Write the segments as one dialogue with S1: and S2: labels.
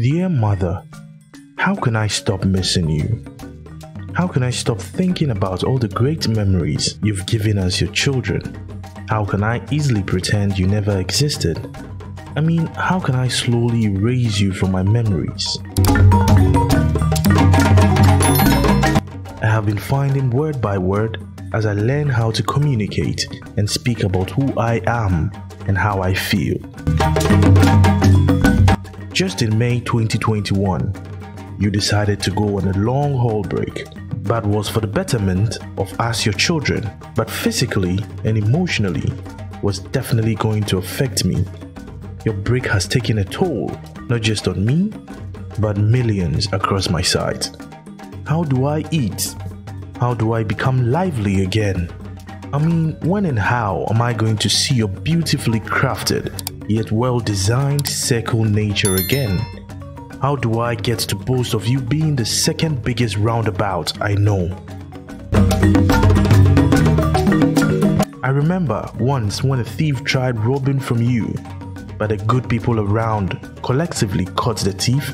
S1: Dear mother, how can I stop missing you? How can I stop thinking about all the great memories you've given us, your children? How can I easily pretend you never existed? I mean, how can I slowly erase you from my memories? I have been finding word by word as I learn how to communicate and speak about who I am and how I feel. Just in May 2021, you decided to go on a long haul break. That was for the betterment of us, your children, but physically and emotionally was definitely going to affect me. Your break has taken a toll, not just on me, but millions across my site. How do I eat? How do I become lively again? I mean, when and how am I going to see your beautifully crafted, yet well designed circle nature again? How do I get to boast of you being the second biggest roundabout I know? I remember once when a thief tried robbing from you, but the good people around collectively caught the thief,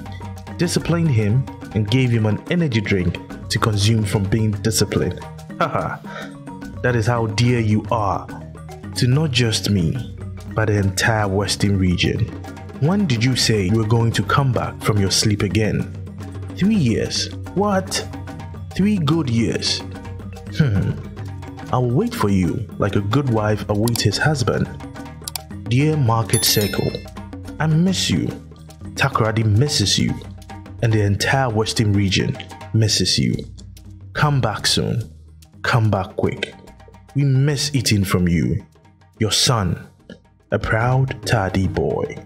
S1: disciplined him, and gave him an energy drink to consume from being disciplined. Haha, that is how dear you are to not just me, but the entire Western region. When did you say you were going to come back from your sleep again? Three years. What? Three good years. Hmm. I'll wait for you like a good wife awaits his husband. Dear Market Circle, I miss you. Takoradi misses you. And the entire Western region misses you. Come back soon. Come back quick. We miss eating from you. Your son, a proud Tadi boy.